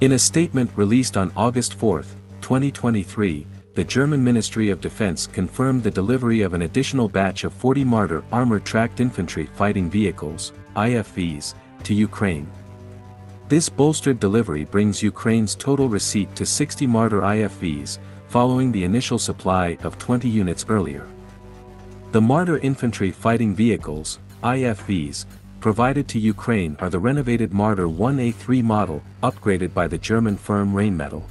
In a statement released on August 4, 2023, the German Ministry of Defense confirmed the delivery of an additional batch of 40 Marder armored tracked infantry fighting vehicles, IFVs, to Ukraine. This bolstered delivery brings Ukraine's total receipt to 60 Marder IFVs, following the initial supply of 20 units earlier. The Marder infantry fighting vehicles, IFVs, provided to Ukraine are the renovated Marder 1A3 model, upgraded by the German firm Rheinmetall.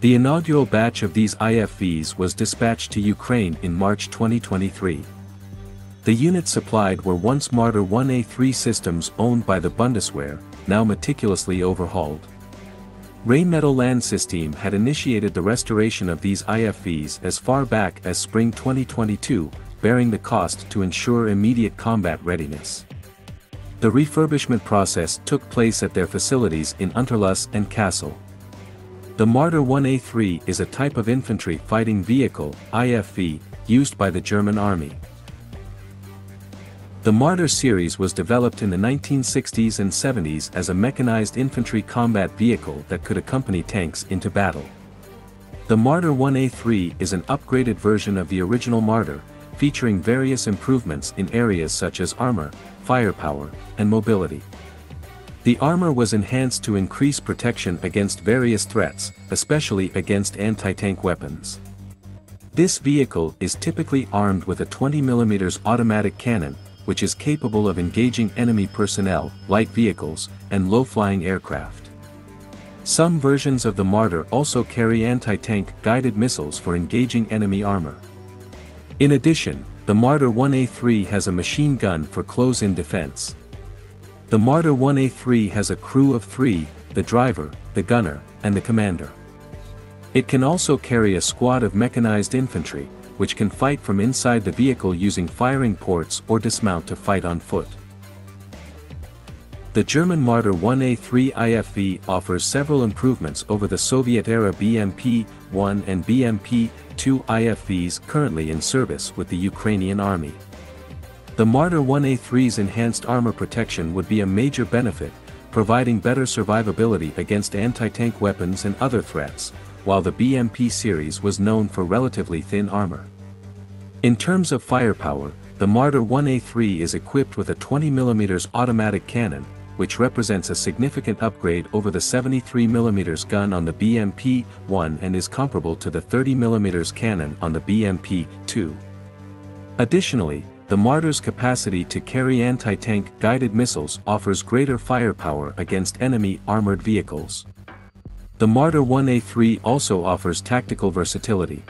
The inaugural batch of these IFVs was dispatched to Ukraine in March 2023. The units supplied were once Marder 1A3 systems owned by the Bundeswehr, now meticulously overhauled. Rheinmetall Landsystem had initiated the restoration of these IFVs as far back as spring 2022, bearing the cost to ensure immediate combat readiness. The refurbishment process took place at their facilities in Unterlüss and Kassel. The Marder 1A3 is a type of infantry fighting vehicle, IFV, used by the German Army. The Marder series was developed in the 1960s and 70s as a mechanized infantry combat vehicle that could accompany tanks into battle. The Marder 1A3 is an upgraded version of the original Marder, featuring various improvements in areas such as armor, firepower, and mobility. The armor was enhanced to increase protection against various threats, especially against anti-tank weapons. This vehicle is typically armed with a 20mm automatic cannon, which is capable of engaging enemy personnel, light vehicles, and low-flying aircraft. Some versions of the Marder also carry anti-tank guided missiles for engaging enemy armor. In addition, the Marder 1A3 has a machine gun for close-in defense. The Marder 1A3 has a crew of three, the driver, the gunner, and the commander. It can also carry a squad of mechanized infantry, which can fight from inside the vehicle using firing ports or dismount to fight on foot. The German Marder 1A3 IFV offers several improvements over the Soviet-era BMP-1 and BMP-2 IFVs currently in service with the Ukrainian Army. The Marder 1A3's enhanced armor protection would be a major benefit, providing better survivability against anti-tank weapons and other threats, while the BMP series was known for relatively thin armor. In terms of firepower, the Marder 1A3 is equipped with a 20mm automatic cannon, which represents a significant upgrade over the 73mm gun on the BMP-1 and is comparable to the 30mm cannon on the BMP-2. Additionally, the Marder's capacity to carry anti-tank guided missiles offers greater firepower against enemy armored vehicles. The Marder 1A3 also offers tactical versatility.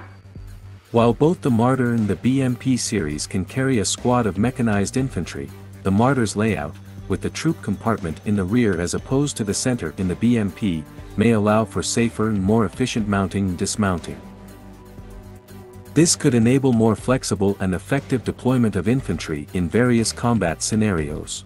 While both the Marder and the BMP series can carry a squad of mechanized infantry, the Marder's layout, with the troop compartment in the rear as opposed to the center in the BMP, may allow for safer and more efficient mounting and dismounting. This could enable more flexible and effective deployment of infantry in various combat scenarios.